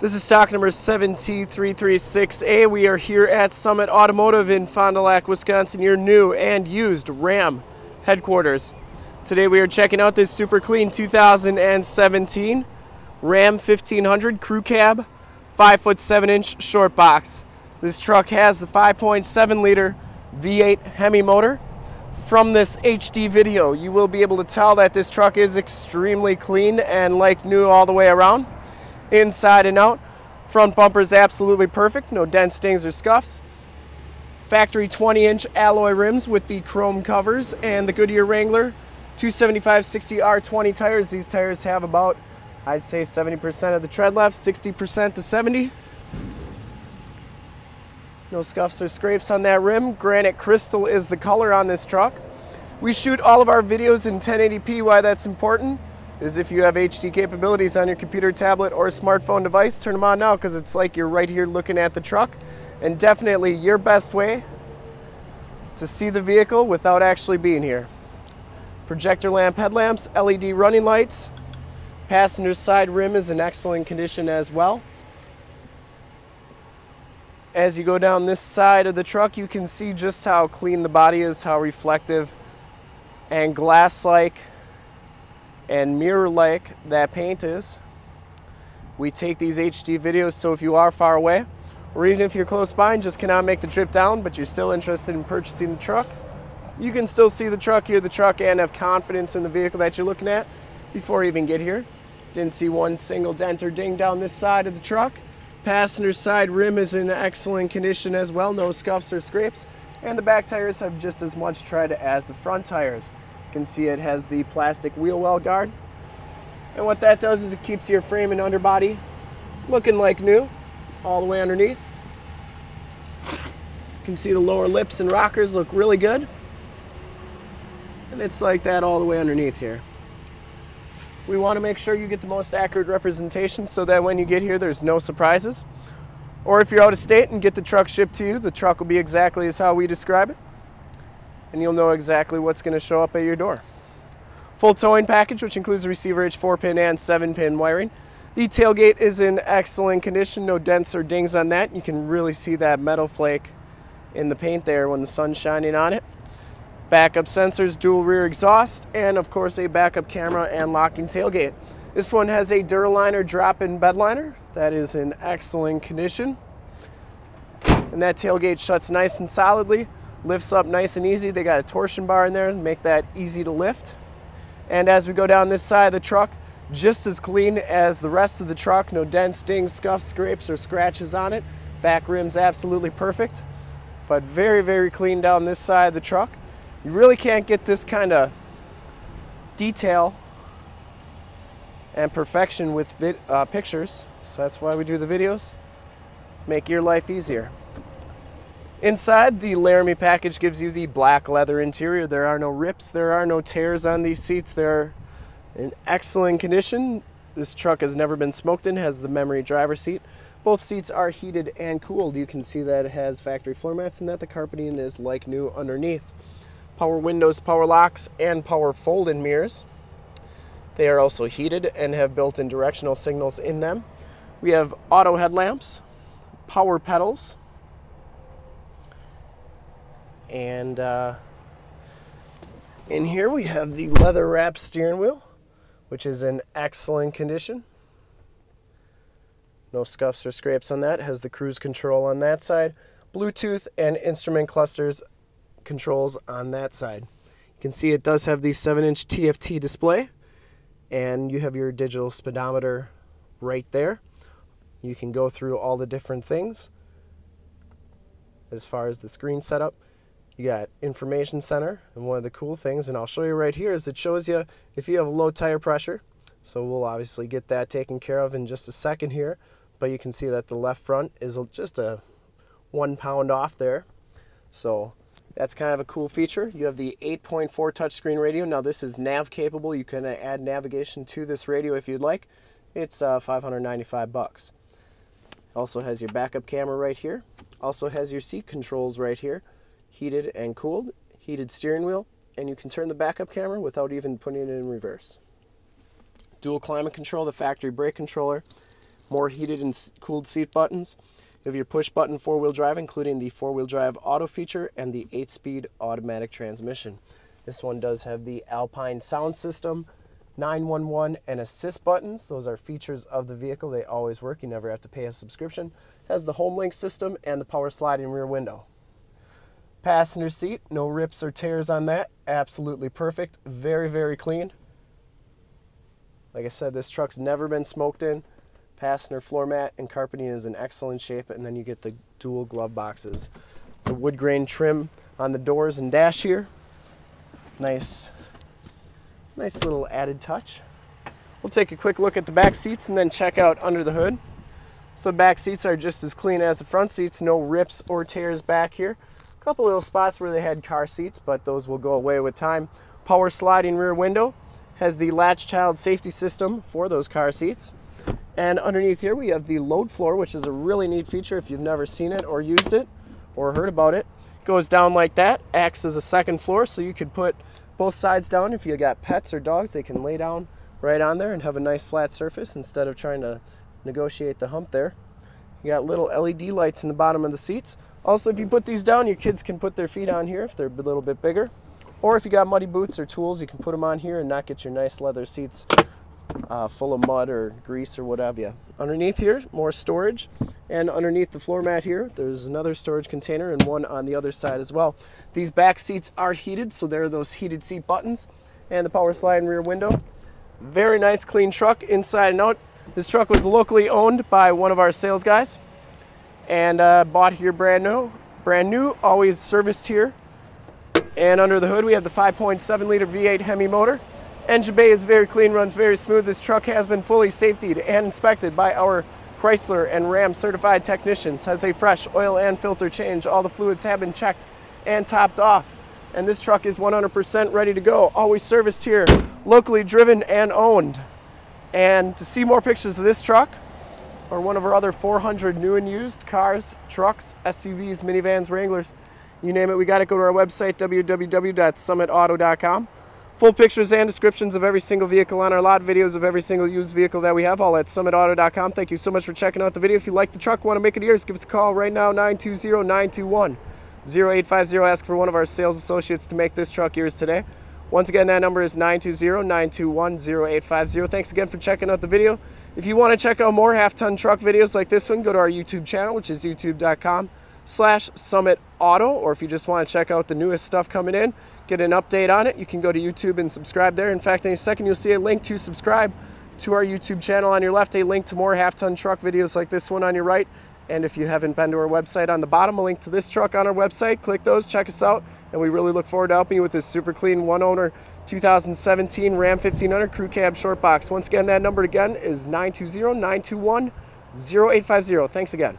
This is stock number 7T336A. We are here at Summit Automotive in Fond du Lac, Wisconsin, your new and used Ram headquarters. Today we are checking out this super clean 2017 Ram 1500 Crew Cab 5 foot 7 inch short box. This truck has the 5.7 liter V8 Hemi motor. From this HD video, you will be able to tell that this truck is extremely clean and like new all the way around inside and out. Front bumper is absolutely perfect, no dents, stings, or scuffs. Factory 20 inch alloy rims with the chrome covers and the Goodyear Wrangler 275 60 R20 tires. These tires have about, I'd say 70% of the tread left, 60% to 70. No scuffs or scrapes on that rim. Granite crystal is the color on this truck. We shoot all of our videos in 1080p. Why that's important is if you have HD capabilities on your computer, tablet, or smartphone device, turn them on now because it's like you're right here looking at the truck. And definitely your best way to see the vehicle without actually being here. Projector lamp headlamps, LED running lights. Passenger side rim is in excellent condition as well. As you go down this side of the truck, you can see just how clean the body is, how reflective and glass-like and mirror like that paint is. We take these HD videos so if you are far away or even if you're close by and just cannot make the trip down but you're still interested in purchasing the truck, you can still see the truck, hear the truck, and have confidence in the vehicle that you're looking at before you even get here. Didn't see one single dent or ding down this side of the truck. Passenger side rim is in excellent condition as well, no scuffs or scrapes. And the back tires have just as much tread as the front tires. You can see it has the plastic wheel well guard. And what that does is it keeps your frame and underbody looking like new all the way underneath. You can see the lower lips and rockers look really good. And it's like that all the way underneath here. We want to make sure you get the most accurate representation so that when you get here there's no surprises. Or if you're out of state and get the truck shipped to you, the truck will be exactly as how we describe it and you'll know exactly what's going to show up at your door. Full towing package, which includes a receiver hitch 4-pin and 7-pin wiring. The tailgate is in excellent condition, no dents or dings on that. You can really see that metal flake in the paint there when the sun's shining on it. Backup sensors, dual rear exhaust, and of course a backup camera and locking tailgate. This one has a Duraliner drop-in bed liner that is in excellent condition. And that tailgate shuts nice and solidly lifts up nice and easy. They got a torsion bar in there to make that easy to lift. And as we go down this side of the truck, just as clean as the rest of the truck. No dents, dings, scuffs, scrapes, or scratches on it. Back rim's absolutely perfect, but very, very clean down this side of the truck. You really can't get this kind of detail and perfection with uh, pictures, so that's why we do the videos. Make your life easier. Inside, the Laramie package gives you the black leather interior. There are no rips, there are no tears on these seats. They're in excellent condition. This truck has never been smoked in, has the memory driver seat. Both seats are heated and cooled. You can see that it has factory floor mats and that the carpeting is like new underneath. Power windows, power locks, and power fold-in mirrors. They are also heated and have built-in directional signals in them. We have auto headlamps, power pedals, and uh, in here we have the leather wrapped steering wheel, which is in excellent condition. No scuffs or scrapes on that. Has the cruise control on that side. Bluetooth and instrument clusters controls on that side. You can see it does have the 7-inch TFT display and you have your digital speedometer right there. You can go through all the different things as far as the screen setup. You got information center, and one of the cool things, and I'll show you right here, is it shows you if you have low tire pressure. So we'll obviously get that taken care of in just a second here. But you can see that the left front is just a one pound off there. So that's kind of a cool feature. You have the 8.4 touchscreen radio. Now this is nav capable. You can add navigation to this radio if you'd like. It's uh, 595 bucks. Also has your backup camera right here. Also has your seat controls right here heated and cooled, heated steering wheel, and you can turn the backup camera without even putting it in reverse. Dual climate control, the factory brake controller, more heated and cooled seat buttons. You have your push button four wheel drive, including the four wheel drive auto feature and the eight speed automatic transmission. This one does have the Alpine sound system, 911 and assist buttons. Those are features of the vehicle. They always work. You never have to pay a subscription. Has the home link system and the power sliding rear window. Passenger seat, no rips or tears on that. Absolutely perfect. Very, very clean. Like I said, this truck's never been smoked in. Passenger floor mat and carpeting is in excellent shape. And then you get the dual glove boxes. The wood grain trim on the doors and dash here. Nice Nice little added touch. We'll take a quick look at the back seats and then check out under the hood. So back seats are just as clean as the front seats, no rips or tears back here. Couple little spots where they had car seats, but those will go away with time. Power sliding rear window has the latch child safety system for those car seats. And underneath here we have the load floor, which is a really neat feature if you've never seen it or used it or heard about it. Goes down like that, acts as a second floor, so you could put both sides down. If you got pets or dogs, they can lay down right on there and have a nice flat surface instead of trying to negotiate the hump there. You got little LED lights in the bottom of the seats. Also, if you put these down, your kids can put their feet on here if they're a little bit bigger. Or if you got muddy boots or tools, you can put them on here and not get your nice leather seats uh, full of mud or grease or whatever. Underneath here, more storage. And underneath the floor mat here, there's another storage container and one on the other side as well. These back seats are heated, so there are those heated seat buttons and the power slide and rear window. Very nice, clean truck inside and out. This truck was locally owned by one of our sales guys and uh, bought here brand new. Brand new, always serviced here. And under the hood, we have the 5.7 liter V8 Hemi motor. Engine bay is very clean, runs very smooth. This truck has been fully safetied and inspected by our Chrysler and Ram certified technicians. Has a fresh oil and filter change. All the fluids have been checked and topped off. And this truck is 100% ready to go. Always serviced here, locally driven and owned. And to see more pictures of this truck or one of our other 400 new and used cars, trucks, SUVs, minivans, Wranglers, you name it, we got to go to our website, www.summitauto.com. Full pictures and descriptions of every single vehicle on our lot, videos of every single used vehicle that we have, all at summitauto.com. Thank you so much for checking out the video. If you like the truck, want to make it yours, give us a call right now, 920-921-0850. Ask for one of our sales associates to make this truck yours today. Once again, that number is 920-921-0850. Thanks again for checking out the video. If you want to check out more half-ton truck videos like this one, go to our YouTube channel, which is youtube.com slash Summit Auto, or if you just want to check out the newest stuff coming in, get an update on it, you can go to YouTube and subscribe there. In fact, in a second, you'll see a link to subscribe to our YouTube channel on your left, a link to more half-ton truck videos like this one on your right. And if you haven't been to our website on the bottom, a link to this truck on our website. Click those, check us out, and we really look forward to helping you with this super clean one-owner 2017 Ram 1500 Crew Cab Short Box. Once again, that number again is 920-921-0850. Thanks again.